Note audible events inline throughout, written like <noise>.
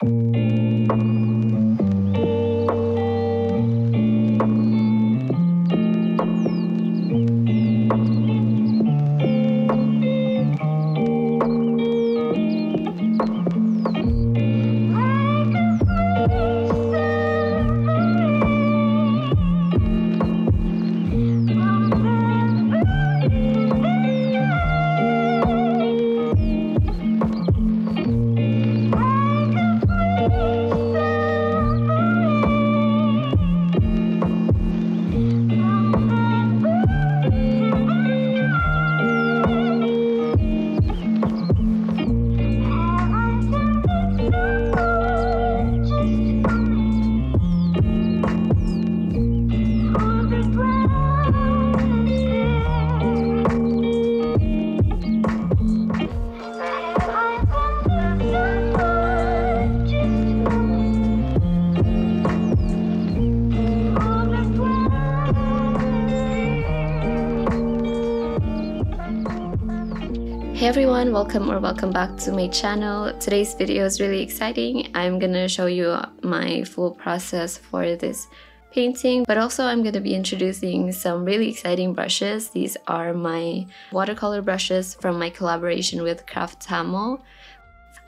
うん。Hey everyone, welcome or welcome back to my channel. Today's video is really exciting. I'm gonna show you my full process for this painting, but also I'm gonna be introducing some really exciting brushes. These are my watercolor brushes from my collaboration with Craftamo.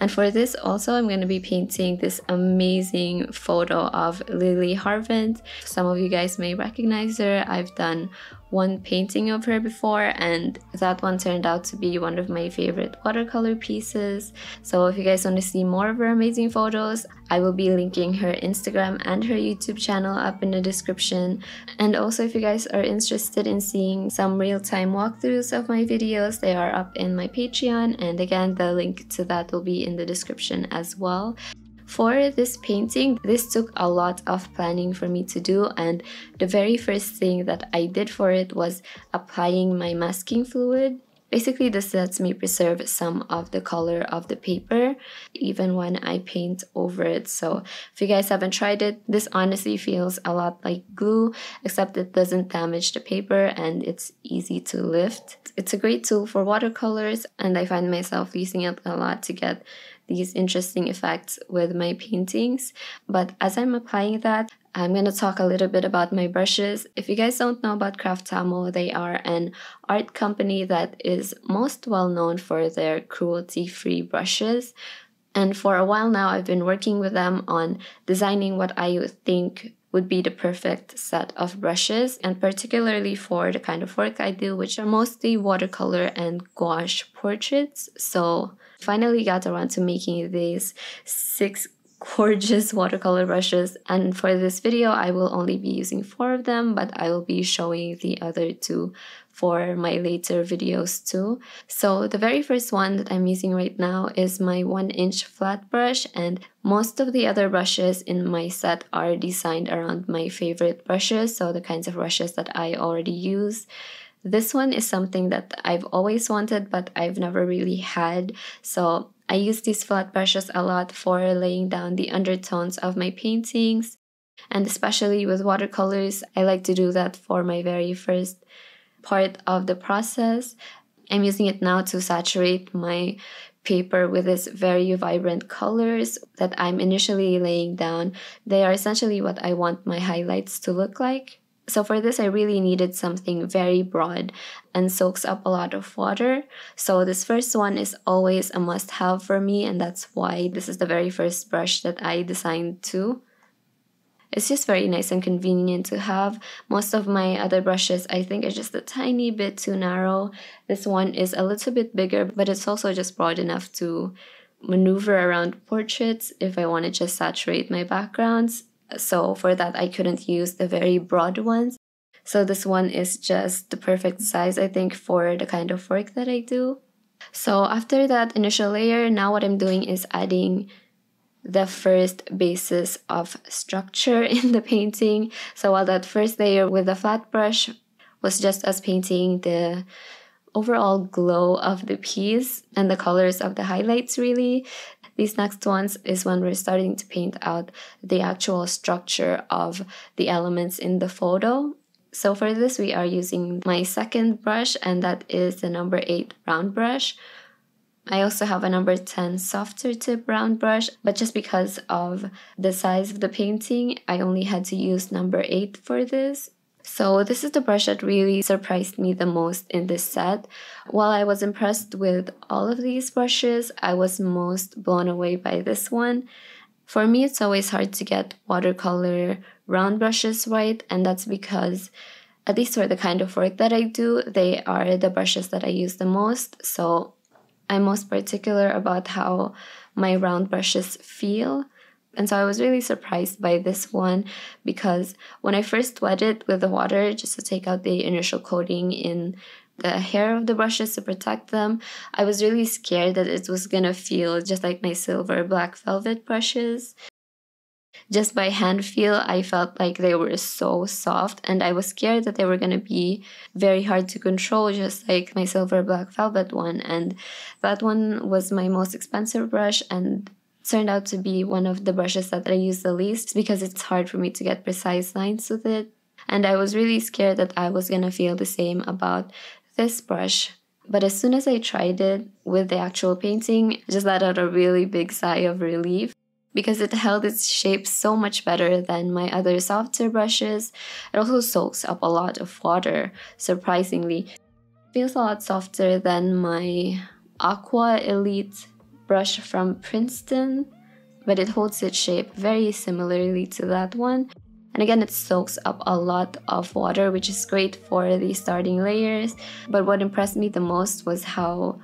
And for this also, I'm going to be painting this amazing photo of Lilly Harvent. Some of you guys may recognize her. I've done one painting of her before and that one turned out to be one of my favorite watercolor pieces. So if you guys want to see more of her amazing photos, I will be linking her Instagram and her YouTube channel up in the description. And also if you guys are interested in seeing some real-time walkthroughs of my videos, they are up in my Patreon and again the link to that will be in the description as well. For this painting, this took a lot of planning for me to do and the very first thing that I did for it was applying my masking fluid. Basically, this lets me preserve some of the color of the paper even when I paint over it. So if you guys haven't tried it, this honestly feels a lot like glue, except it doesn't damage the paper and it's easy to lift. It's a great tool for watercolors and I find myself using it a lot to get these interesting effects with my paintings. But as I'm applying that, I'm going to talk a little bit about my brushes. If you guys don't know about Craftamo, they are an art company that is most well known for their cruelty-free brushes. And for a while now, I've been working with them on designing what I think would be the perfect set of brushes and particularly for the kind of work I do which are mostly watercolor and gouache portraits. So finally got around to making these six gorgeous <laughs> watercolor brushes and for this video I will only be using four of them but I will be showing the other two for my later videos too. So the very first one that I'm using right now is my 1 inch flat brush and most of the other brushes in my set are designed around my favorite brushes, so the kinds of brushes that I already use. This one is something that I've always wanted but I've never really had, so I use these flat brushes a lot for laying down the undertones of my paintings and especially with watercolors, I like to do that for my very first part of the process. I'm using it now to saturate my paper with these very vibrant colors that I'm initially laying down. They are essentially what I want my highlights to look like. So for this, I really needed something very broad and soaks up a lot of water. So this first one is always a must have for me and that's why this is the very first brush that I designed too. It's just very nice and convenient to have. Most of my other brushes I think are just a tiny bit too narrow. This one is a little bit bigger but it's also just broad enough to maneuver around portraits if I want to just saturate my backgrounds. So for that I couldn't use the very broad ones. So this one is just the perfect size I think for the kind of work that I do. So after that initial layer, now what I'm doing is adding the first basis of structure <laughs> in the painting. So while that first layer with the flat brush was just us painting the overall glow of the piece and the colors of the highlights really, these next ones is when we're starting to paint out the actual structure of the elements in the photo. So for this, we are using my second brush and that is the number 8 round brush. I also have a number 10 softer tip round brush, but just because of the size of the painting, I only had to use number 8 for this. So this is the brush that really surprised me the most in this set. While I was impressed with all of these brushes, I was most blown away by this one. For me, it's always hard to get watercolor round brushes right, and that's because at least for the kind of work that I do, they are the brushes that I use the most. So I'm most particular about how my round brushes feel. And so I was really surprised by this one because when I first wet it with the water just to take out the initial coating in the hair of the brushes to protect them, I was really scared that it was gonna feel just like my silver black velvet brushes just by hand feel, I felt like they were so soft, and I was scared that they were going to be very hard to control, just like my silver black velvet one. And that one was my most expensive brush, and turned out to be one of the brushes that I use the least because it's hard for me to get precise lines with it. And I was really scared that I was going to feel the same about this brush. But as soon as I tried it with the actual painting, I just let out a really big sigh of relief because it held its shape so much better than my other softer brushes. It also soaks up a lot of water, surprisingly. Feels a lot softer than my Aqua Elite brush from Princeton, but it holds its shape very similarly to that one. And again, it soaks up a lot of water, which is great for the starting layers. But what impressed me the most was how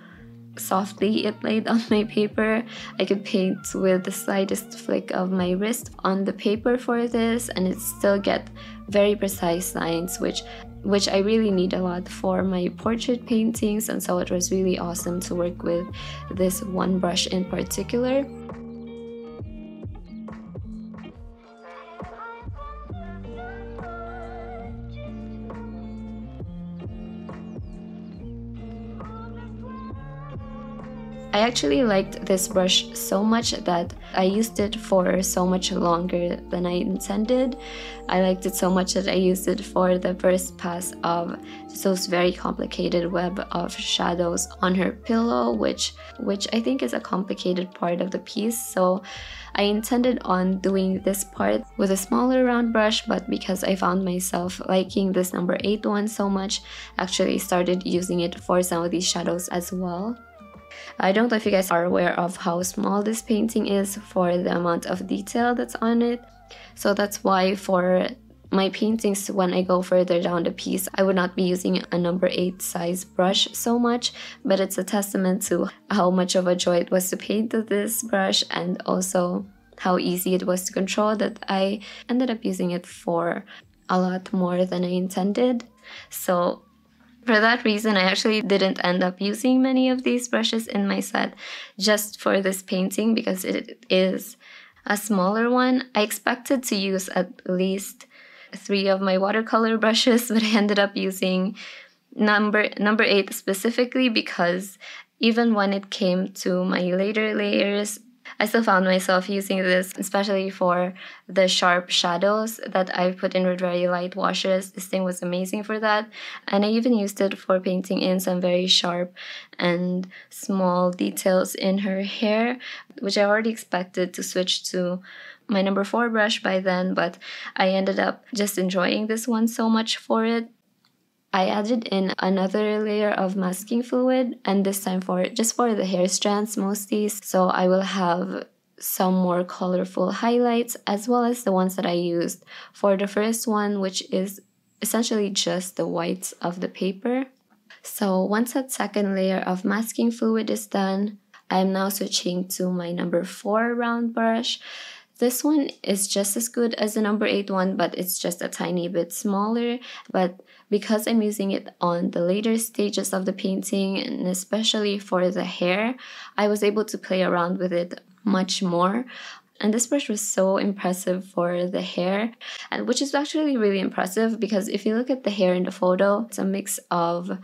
softly it laid on my paper. I could paint with the slightest flick of my wrist on the paper for this and it still get very precise lines which which I really need a lot for my portrait paintings and so it was really awesome to work with this one brush in particular. I actually liked this brush so much that I used it for so much longer than I intended. I liked it so much that I used it for the first pass of those very complicated web of shadows on her pillow, which which I think is a complicated part of the piece. So I intended on doing this part with a smaller round brush, but because I found myself liking this number 8 one so much, actually started using it for some of these shadows as well. I don't know if you guys are aware of how small this painting is for the amount of detail that's on it. So that's why for my paintings, when I go further down the piece, I would not be using a number 8 size brush so much, but it's a testament to how much of a joy it was to paint this brush and also how easy it was to control that I ended up using it for a lot more than I intended. So for that reason, I actually didn't end up using many of these brushes in my set just for this painting because it is a smaller one. I expected to use at least three of my watercolor <laughs> brushes, but I ended up using number number eight specifically because even when it came to my later layers, I still found myself using this, especially for the sharp shadows that I put in with very light washes. This thing was amazing for that. And I even used it for painting in some very sharp and small details in her hair, which I already expected to switch to my number four brush by then, but I ended up just enjoying this one so much for it I added in another layer of masking fluid and this time for just for the hair strands mostly. So I will have some more colorful highlights as well as the ones that I used for the first one which is essentially just the whites of the paper. So once that second layer of masking fluid is done, I am now switching to my number 4 round brush. This one is just as good as the number 8 one but it's just a tiny bit smaller but because I'm using it on the later stages of the painting and especially for the hair, I was able to play around with it much more. And this brush was so impressive for the hair, and which is actually really impressive because if you look at the hair in the photo, it's a mix of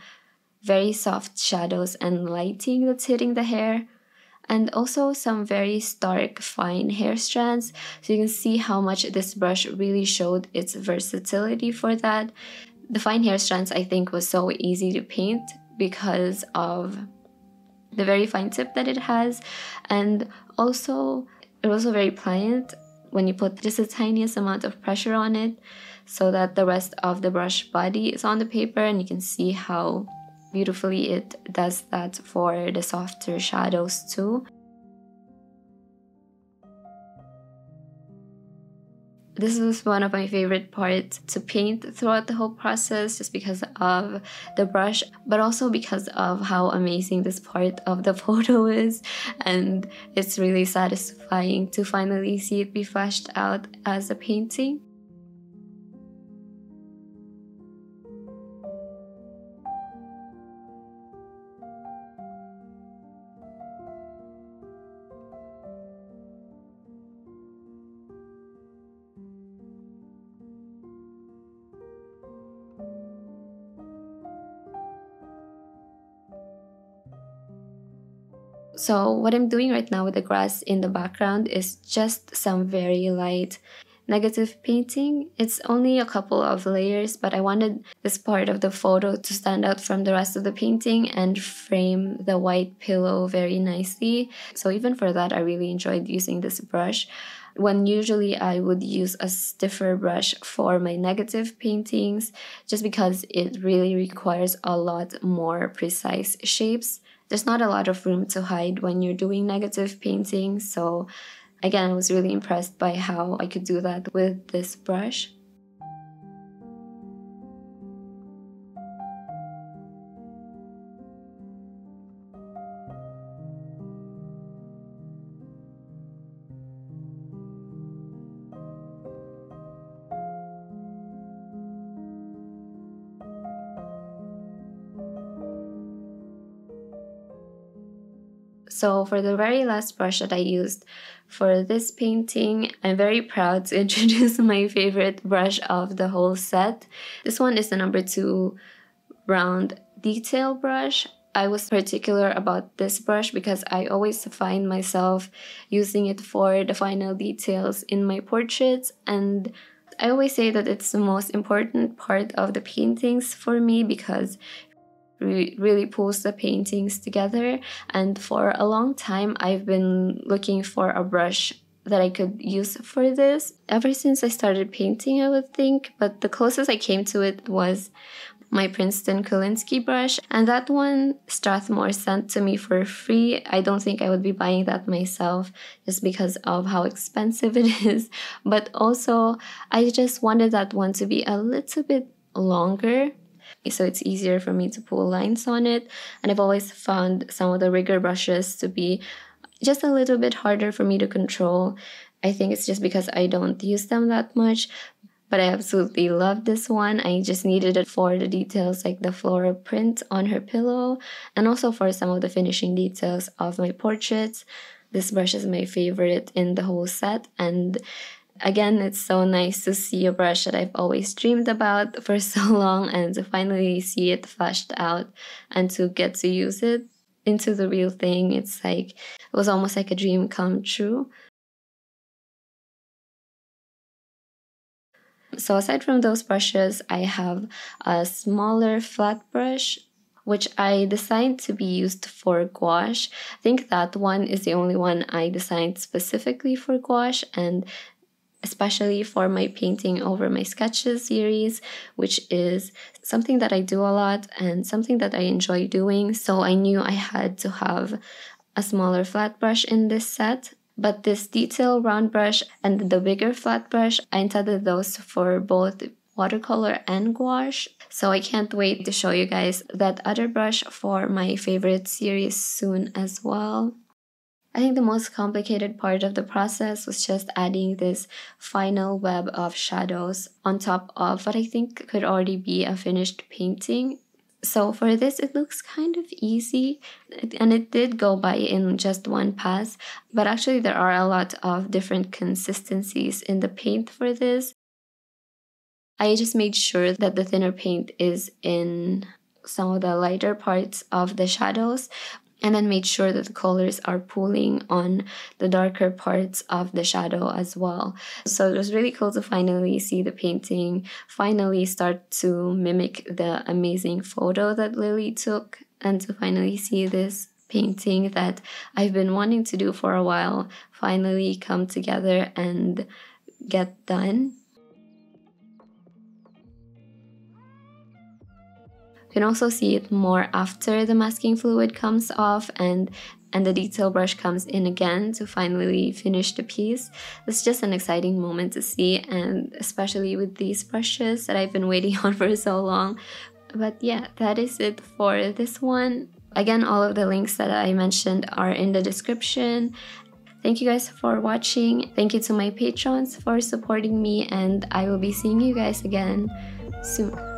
very soft shadows and lighting that's hitting the hair and also some very stark fine hair strands so you can see how much this brush really showed its versatility for that the fine hair strands I think was so easy to paint because of the very fine tip that it has. And also, it was also very pliant when you put just the tiniest amount of pressure on it so that the rest of the brush body is on the paper and you can see how beautifully it does that for the softer shadows too. This was one of my favorite parts to paint throughout the whole process just because of the brush, but also because of how amazing this part of the <laughs> photo is. And it's really satisfying to finally see it be fleshed out as a painting. So what I'm doing right now with the grass in the background is just some very light negative painting. It's only a couple of layers, but I wanted this part of the photo to stand out from the rest of the painting and frame the white pillow very nicely. So even for that, I really enjoyed using this brush. When usually I would use a stiffer brush for my negative paintings, just because it really requires a lot more precise shapes there's not a lot of room to hide when you're doing negative painting. So again, I was really impressed by how I could do that with this brush. So for the very last brush that I used for this painting, I'm very proud to <laughs> introduce my favorite brush of the whole set. This one is the number two round detail brush. I was particular about this brush because I always find myself using it for the final details in my portraits and I always say that it's the most important part of the paintings for me because re- really pulls the paintings together. And for a long time, I've been looking for a brush that I could use for this ever since I started painting, I would think. But the closest I came to it was my Princeton Kolinsky brush, and that one Strathmore sent to me for free. I don't think I would be buying that myself just because of how expensive <laughs> it is, but also I just wanted that one to be a little bit longer so it's easier for me to pull lines on it. And I've always found some of the rigger brushes to be just a little bit harder for me to control. I think it's just because I don't use them that much. But I absolutely love this one. I just needed it for the details like the floral print on her pillow and also for some of the finishing details of my portraits. This brush is my favorite in the whole set and again, it's so nice to see a brush that I've always dreamed about <laughs> for so long and to finally see it fleshed out and to get to use it into the real thing. It's like, it was almost like a dream come true. So aside from those brushes, I have a smaller flat brush which I designed to be used for gouache. I think that one is the only one I designed specifically for gouache and especially for my painting over my sketches series, which is something that I do a lot and something that I enjoy doing. So I knew I had to have a smaller flat brush in this set. But this detail round brush and the bigger flat brush, I intended those for both watercolor and gouache. So I can't wait to show you guys that other brush for my favorite series soon as well. I think the most complicated part of the process was just adding this final web of shadows on top of what I think could already be a finished painting. So for this, it looks kind of easy and it did go by in just one pass, but actually there are a lot of different consistencies in the paint for this. I just made sure that the thinner paint is in some of the lighter parts of the shadows and then made sure that the colors are pulling on the darker parts of the shadow as well. So it was really cool to finally see the painting finally start to mimic the amazing photo that Lilly took and to finally see this painting that I've been wanting to do for a while finally come together and get done. You can also see it more after the masking fluid comes off and and the detail brush comes in again to finally finish the piece. It's just an exciting moment to see and especially with these brushes that I've been waiting <laughs> on for so long. But yeah, that is it for this one. Again, all of the links that I mentioned are in the description. Thank you guys for watching. Thank you to my patrons for supporting me and I will be seeing you guys again soon.